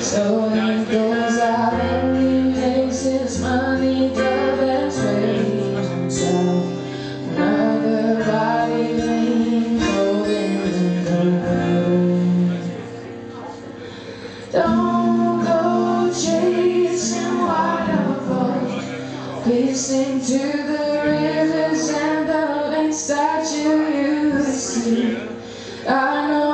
So I'm going. Listen to the rivers and the banks that you used to. I know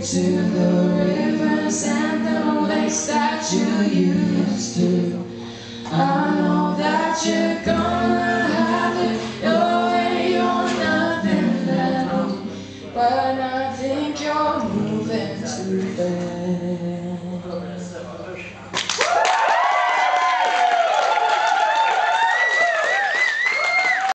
to the rivers and the lakes that you used to. I know that you're gone.